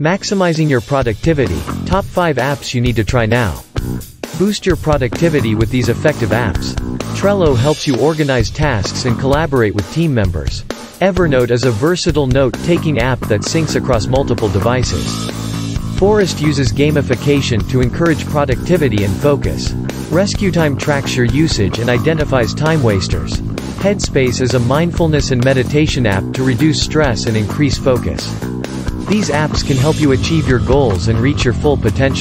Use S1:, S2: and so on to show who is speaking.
S1: Maximizing your productivity, top 5 apps you need to try now. Boost your productivity with these effective apps. Trello helps you organize tasks and collaborate with team members. Evernote is a versatile note-taking app that syncs across multiple devices. Forest uses gamification to encourage productivity and focus. RescueTime tracks your usage and identifies time wasters. Headspace is a mindfulness and meditation app to reduce stress and increase focus. These apps can help you achieve your goals and reach your full potential.